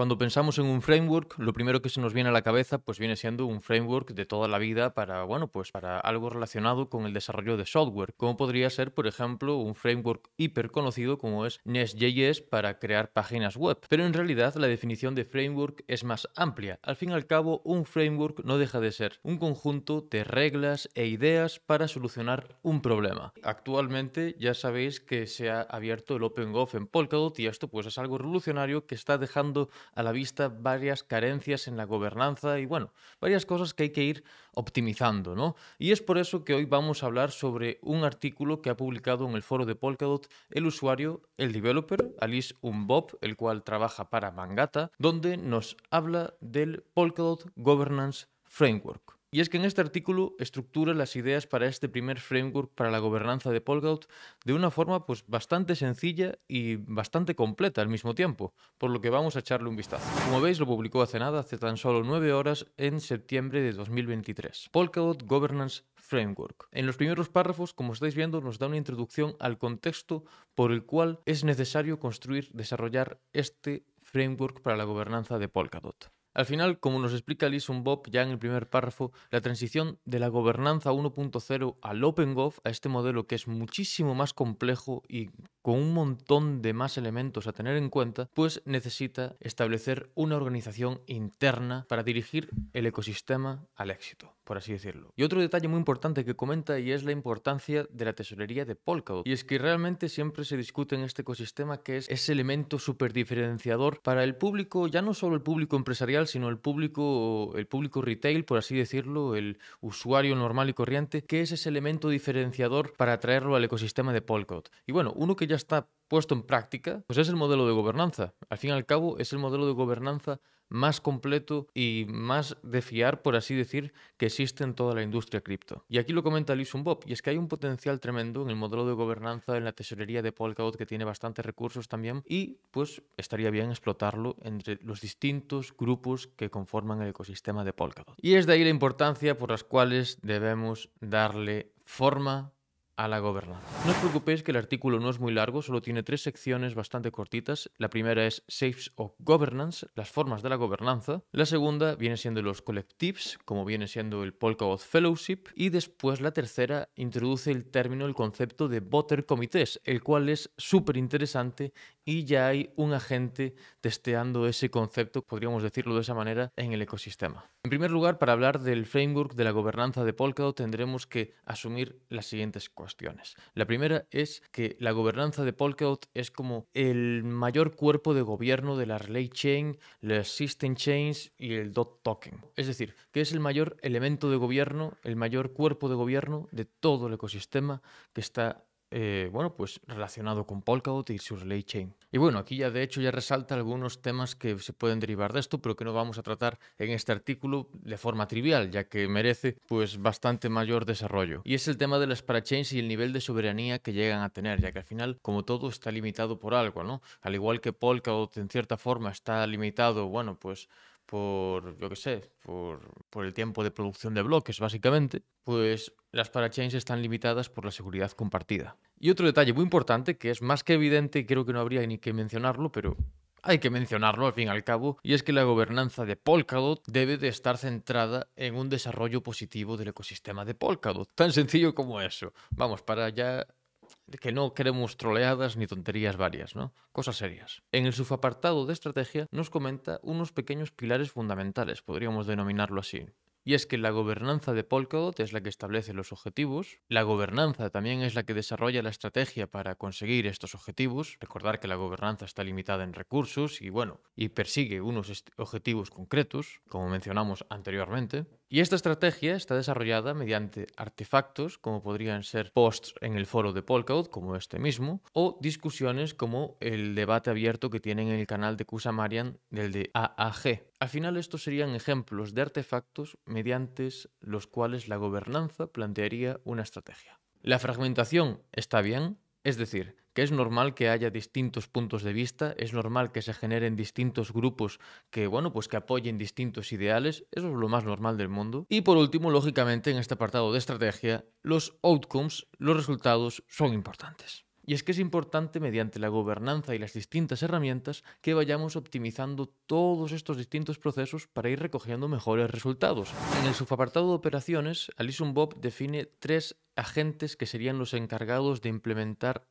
Cuando pensamos en un framework, lo primero que se nos viene a la cabeza pues viene siendo un framework de toda la vida para, bueno, pues para algo relacionado con el desarrollo de software, como podría ser, por ejemplo, un framework hiper conocido como es Nest.js para crear páginas web. Pero en realidad la definición de framework es más amplia. Al fin y al cabo, un framework no deja de ser un conjunto de reglas e ideas para solucionar un problema. Actualmente ya sabéis que se ha abierto el OpenGov en Polkadot y esto pues es algo revolucionario que está dejando a la vista varias carencias en la gobernanza y bueno, varias cosas que hay que ir optimizando, ¿no? Y es por eso que hoy vamos a hablar sobre un artículo que ha publicado en el foro de Polkadot el usuario, el developer, Alice Umbob, el cual trabaja para Mangata, donde nos habla del Polkadot Governance Framework. Y es que en este artículo estructura las ideas para este primer framework para la gobernanza de Polkadot de una forma pues bastante sencilla y bastante completa al mismo tiempo, por lo que vamos a echarle un vistazo. Como veis lo publicó hace nada, hace tan solo nueve horas en septiembre de 2023. Polkadot Governance Framework. En los primeros párrafos, como estáis viendo, nos da una introducción al contexto por el cual es necesario construir, desarrollar este framework para la gobernanza de Polkadot. Al final, como nos explica Alison Bob ya en el primer párrafo, la transición de la gobernanza 1.0 al OpenGov, a este modelo que es muchísimo más complejo y con un montón de más elementos a tener en cuenta, pues necesita establecer una organización interna para dirigir el ecosistema al éxito, por así decirlo. Y otro detalle muy importante que comenta y es la importancia de la tesorería de Polkadot. Y es que realmente siempre se discute en este ecosistema que es ese elemento súper diferenciador para el público, ya no solo el público empresarial, sino el público, el público retail, por así decirlo, el usuario normal y corriente, que es ese elemento diferenciador para atraerlo al ecosistema de Polkadot. Y bueno, uno que ya está puesto en práctica, pues es el modelo de gobernanza. Al fin y al cabo, es el modelo de gobernanza más completo y más de fiar, por así decir, que existe en toda la industria cripto. Y aquí lo comenta Alison Bob, y es que hay un potencial tremendo en el modelo de gobernanza en la tesorería de Polkadot que tiene bastantes recursos también y pues estaría bien explotarlo entre los distintos grupos que conforman el ecosistema de Polkadot. Y es de ahí la importancia por las cuales debemos darle forma a la gobernanza. No os preocupéis que el artículo no es muy largo, solo tiene tres secciones bastante cortitas. La primera es Shapes of Governance, las formas de la gobernanza. La segunda viene siendo los collectives, como viene siendo el Polkadot Fellowship. Y después la tercera introduce el término, el concepto de voter committees, el cual es súper interesante y ya hay un agente testeando ese concepto, podríamos decirlo de esa manera, en el ecosistema. En primer lugar, para hablar del framework de la gobernanza de Polkadot tendremos que asumir las siguientes cuestiones. La primera es que la gobernanza de Polkadot es como el mayor cuerpo de gobierno de la Relay Chain, las System Chains y el Dot Token. Es decir, que es el mayor elemento de gobierno, el mayor cuerpo de gobierno de todo el ecosistema que está eh, bueno, pues relacionado con Polkadot y su relay chain. Y bueno, aquí ya de hecho ya resalta algunos temas que se pueden derivar de esto, pero que no vamos a tratar en este artículo de forma trivial, ya que merece pues bastante mayor desarrollo. Y es el tema de las parachains y el nivel de soberanía que llegan a tener, ya que al final, como todo, está limitado por algo, ¿no? Al igual que Polkadot en cierta forma está limitado, bueno, pues por, yo qué sé, por, por, el tiempo de producción de bloques, básicamente, pues las parachains están limitadas por la seguridad compartida. Y otro detalle muy importante, que es más que evidente y creo que no habría ni que mencionarlo, pero hay que mencionarlo al fin y al cabo, y es que la gobernanza de Polkadot debe de estar centrada en un desarrollo positivo del ecosistema de Polkadot. Tan sencillo como eso. Vamos, para ya que no queremos troleadas ni tonterías varias, ¿no? Cosas serias. En el subapartado de estrategia nos comenta unos pequeños pilares fundamentales, podríamos denominarlo así. Y es que la gobernanza de Polkadot es la que establece los objetivos, la gobernanza también es la que desarrolla la estrategia para conseguir estos objetivos, recordar que la gobernanza está limitada en recursos y bueno, y persigue unos objetivos concretos, como mencionamos anteriormente, y esta estrategia está desarrollada mediante artefactos como podrían ser posts en el foro de Polkadot, como este mismo, o discusiones como el debate abierto que tienen en el canal de Kusamarian del de AAG. Al final estos serían ejemplos de artefactos mediante los cuales la gobernanza plantearía una estrategia. La fragmentación está bien, es decir, que es normal que haya distintos puntos de vista, es normal que se generen distintos grupos que, bueno, pues que apoyen distintos ideales, eso es lo más normal del mundo. Y por último, lógicamente, en este apartado de estrategia, los outcomes, los resultados son importantes. Y es que es importante, mediante la gobernanza y las distintas herramientas, que vayamos optimizando todos estos distintos procesos para ir recogiendo mejores resultados. En el subapartado de operaciones, Alison Bob define tres agentes que serían los encargados de implementar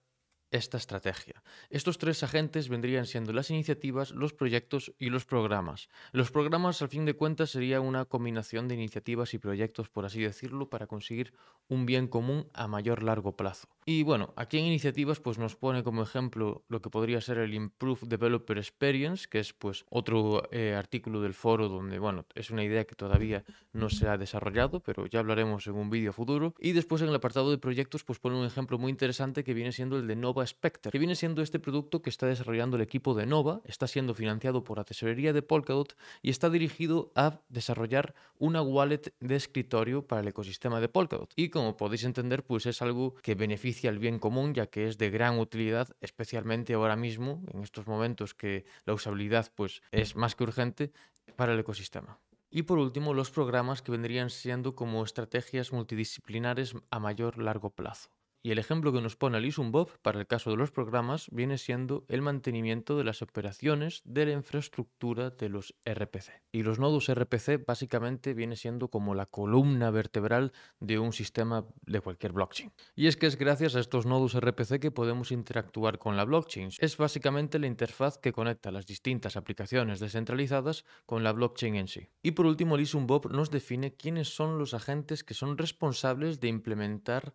esta estrategia. Estos tres agentes vendrían siendo las iniciativas, los proyectos y los programas. Los programas, al fin de cuentas, sería una combinación de iniciativas y proyectos, por así decirlo, para conseguir un bien común a mayor largo plazo. Y bueno, aquí en iniciativas pues nos pone como ejemplo lo que podría ser el Improve Developer Experience, que es pues otro eh, artículo del foro donde, bueno, es una idea que todavía no se ha desarrollado, pero ya hablaremos en un vídeo futuro. Y después en el apartado de proyectos pues pone un ejemplo muy interesante que viene siendo el de Nova Spectre, que viene siendo este producto que está desarrollando el equipo de Nova, está siendo financiado por la tesorería de Polkadot y está dirigido a desarrollar una wallet de escritorio para el ecosistema de Polkadot. Y como podéis entender, pues es algo que beneficia al bien común, ya que es de gran utilidad, especialmente ahora mismo, en estos momentos que la usabilidad pues es más que urgente para el ecosistema. Y por último, los programas que vendrían siendo como estrategias multidisciplinares a mayor largo plazo. Y el ejemplo que nos pone Alison Bob para el caso de los programas viene siendo el mantenimiento de las operaciones de la infraestructura de los RPC. Y los nodos RPC básicamente viene siendo como la columna vertebral de un sistema de cualquier blockchain. Y es que es gracias a estos nodos RPC que podemos interactuar con la blockchain. Es básicamente la interfaz que conecta las distintas aplicaciones descentralizadas con la blockchain en sí. Y por último, Alison Bob nos define quiénes son los agentes que son responsables de implementar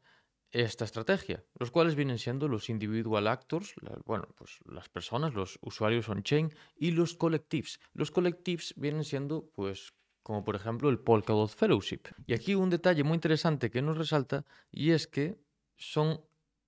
esta estrategia, los cuales vienen siendo los individual actors, bueno, pues las personas, los usuarios on-chain y los collectives. Los collectives vienen siendo, pues, como por ejemplo el Polkadot Fellowship. Y aquí un detalle muy interesante que nos resalta y es que son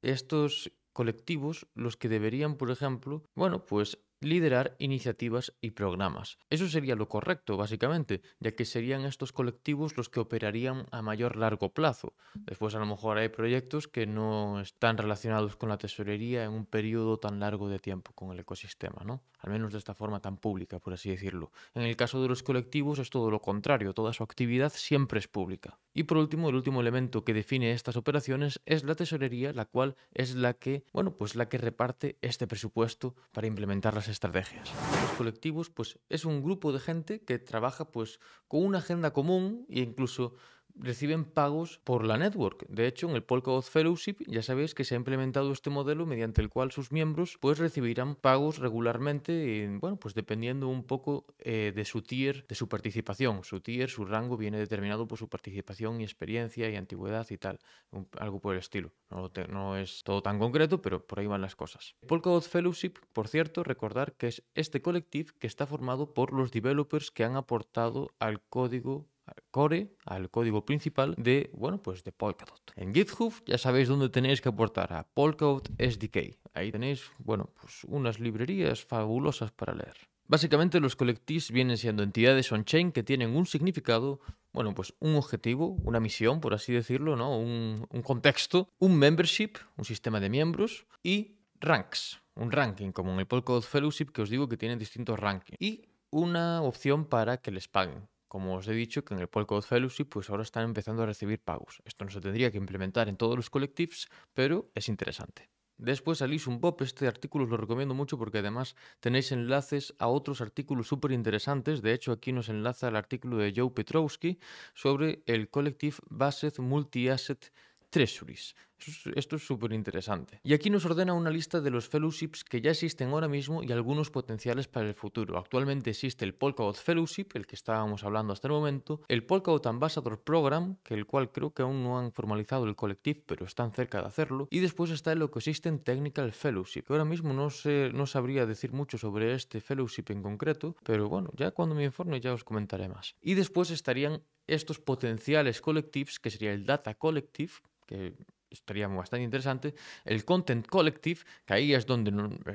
estos colectivos los que deberían, por ejemplo, bueno, pues liderar iniciativas y programas. Eso sería lo correcto, básicamente, ya que serían estos colectivos los que operarían a mayor largo plazo. Después a lo mejor hay proyectos que no están relacionados con la tesorería en un periodo tan largo de tiempo con el ecosistema, ¿no? Al menos de esta forma tan pública, por así decirlo. En el caso de los colectivos es todo lo contrario, toda su actividad siempre es pública. Y por último, el último elemento que define estas operaciones es la tesorería, la cual es la que, bueno, pues la que reparte este presupuesto para implementar las estrategias. Los colectivos, pues es un grupo de gente que trabaja pues con una agenda común e incluso reciben pagos por la network. De hecho, en el Polkadot Fellowship ya sabéis que se ha implementado este modelo mediante el cual sus miembros pues recibirán pagos regularmente, bueno, pues dependiendo un poco eh, de su tier, de su participación. Su tier, su rango viene determinado por su participación y experiencia y antigüedad y tal, algo por el estilo. No, no, es todo tan concreto, pero por ahí van las cosas. Polkadot Fellowship, por cierto, recordar que es este colectivo que está formado por los developers que han aportado al código core, al código principal de, bueno, pues de Polkadot. En GitHub ya sabéis dónde tenéis que aportar a Polkadot SDK. Ahí tenéis, bueno, pues unas librerías fabulosas para leer. Básicamente los colectivos vienen siendo entidades on-chain que tienen un significado, bueno, pues un objetivo, una misión, por así decirlo, ¿no? Un, un contexto, un membership, un sistema de miembros y ranks, un ranking, como en el Polkadot Fellowship que os digo que tienen distintos rankings. Y una opción para que les paguen. Como os he dicho, que en el Polkadot Fellowship pues ahora están empezando a recibir pagos. Esto no se tendría que implementar en todos los colectivos, pero es interesante. Después salís un pop, este artículo os lo recomiendo mucho porque además tenéis enlaces a otros artículos súper interesantes. De hecho, aquí nos enlaza el artículo de Joe Petrowski sobre el Collective Based Multi-Asset Esto es súper interesante. Y aquí nos ordena una lista de los fellowships que ya existen ahora mismo y algunos potenciales para el futuro. Actualmente existe el Polkadot Fellowship, el que estábamos hablando hasta el momento, el Polkadot Ambassador Program, que el cual creo que aún no han formalizado el colectivo, pero están cerca de hacerlo, y después está el Ecosystem Technical Fellowship, que ahora mismo no, sé, no sabría decir mucho sobre este fellowship en concreto, pero bueno, ya cuando me informe ya os comentaré más. Y después estarían estos potenciales collectives, que sería el Data Collective, que estaría bastante interesante, el Content Collective, que ahí es donde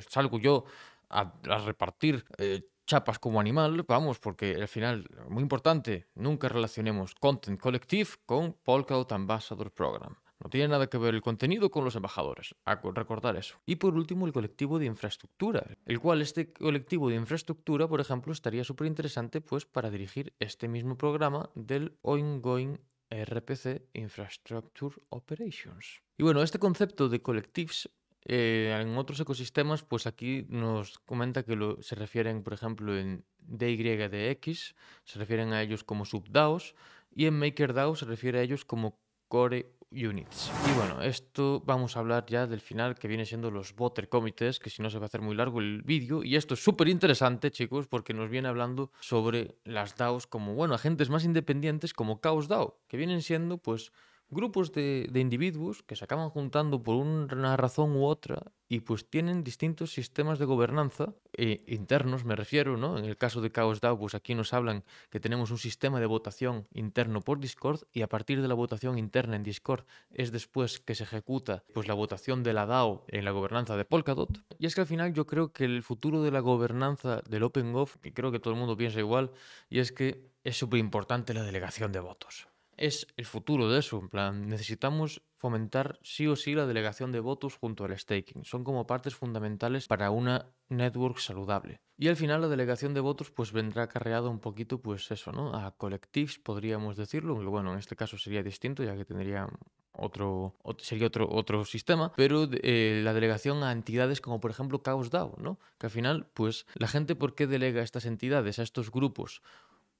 salgo yo a, repartir eh, chapas como animal, vamos, porque al final, muy importante, nunca relacionemos Content Collective con Polkadot Ambassador Program. No tiene nada que ver el contenido con los embajadores. A recordar eso. Y por último, el colectivo de infraestructura. El cual este colectivo de infraestructura, por ejemplo, estaría súper interesante pues, para dirigir este mismo programa del Ongoing RPC Infrastructure Operations. Y bueno, este concepto de collectives Eh, en otros ecosistemas, pues aquí nos comenta que se refieren, por ejemplo, en DYDX, se refieren a ellos como subDAOs, y en MakerDAO se refiere a ellos como Core Units. Y bueno, esto vamos a hablar ya del final que viene siendo los Voter Committees, que si no se va a hacer muy largo el vídeo. Y esto es súper interesante, chicos, porque nos viene hablando sobre las DAOs como, bueno, agentes más independientes como Chaos DAO, que vienen siendo pues grupos de, de, individuos que se acaban juntando por una razón u otra y pues tienen distintos sistemas de gobernanza eh, internos, me refiero, ¿no? En el caso de Chaos DAO, pues aquí nos hablan que tenemos un sistema de votación interno por Discord y a partir de la votación interna en Discord es después que se ejecuta pues la votación de la DAO en la gobernanza de Polkadot. Y es que al final yo creo que el futuro de la gobernanza del OpenGov, que creo que todo el mundo piensa igual, y es que es súper importante la delegación de votos es el futuro de eso. En plan, necesitamos fomentar sí o sí la delegación de votos junto al staking. Son como partes fundamentales para una network saludable. Y al final la delegación de votos pues vendrá acarreado un poquito pues eso, ¿no? A collectives podríamos decirlo. Bueno, en este caso sería distinto ya que tendría otro, sería otro, otro sistema, pero eh, la delegación a entidades como por ejemplo Chaos DAO, ¿no? Que al final, pues la gente, ¿por qué delega estas entidades, a estos grupos?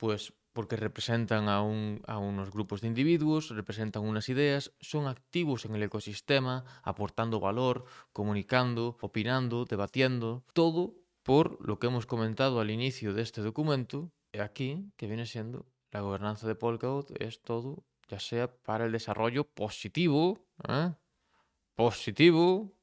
Pues porque representan a, un, a, unos grupos de individuos, representan unas ideas, son activos en el ecosistema, aportando valor, comunicando, opinando, debatiendo, todo por lo que hemos comentado al inicio de este documento, aquí, que viene siendo la gobernanza de Polkadot, es todo, ya sea para el desarrollo positivo, ¿eh? positivo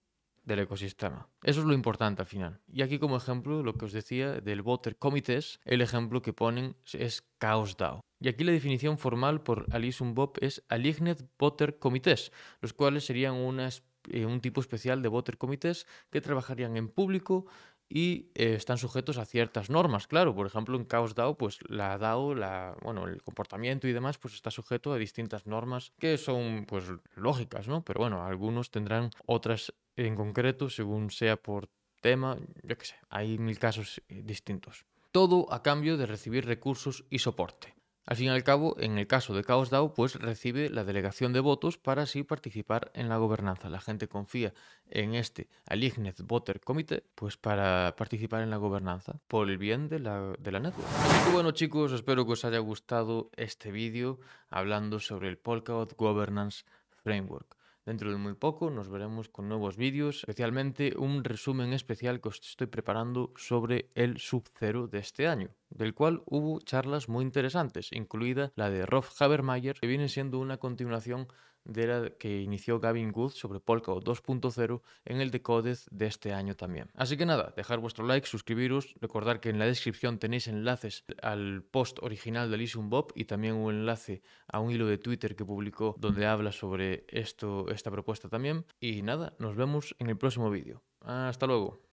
del ecosistema. Eso es lo importante al final. Y aquí como ejemplo, lo que os decía del Voter Committees, el ejemplo que ponen es Chaos DAO. Y aquí la definición formal por Alison Bob es Aligned Voter Committees, los cuales serían una, eh, un tipo especial de Voter Committees que trabajarían en público y eh, están sujetos a ciertas normas. Claro, por ejemplo, en Chaos DAO, pues la DAO, la, bueno, el comportamiento y demás, pues está sujeto a distintas normas que son pues lógicas, ¿no? Pero bueno, algunos tendrán otras en concreto, según sea por tema, yo qué sé, hay mil casos distintos. Todo a cambio de recibir recursos y soporte. Al fin y al cabo, en el caso de Chaos DAO, pues recibe la delegación de votos para así participar en la gobernanza. La gente confía en este Aligned Voter Committee pues para participar en la gobernanza por el bien de la, de la network. Que bueno chicos, espero que os haya gustado este vídeo hablando sobre el Polkadot Governance Framework. Dentro de muy poco nos veremos con nuevos vídeos, especialmente un resumen especial que os estoy preparando sobre el Sub-Zero de este año, del cual hubo charlas muy interesantes, incluida la de Rolf Habermeyer, que viene siendo una continuación de la que inició Gavin Good sobre Polkadot 2.0 en el Decoded de este año también. Así que nada, dejar vuestro like, suscribiros, recordar que en la descripción tenéis enlaces al post original de Elysium Bob y también un enlace a un hilo de Twitter que publicó donde habla sobre esto, esta propuesta también. Y nada, nos vemos en el próximo vídeo. Hasta luego.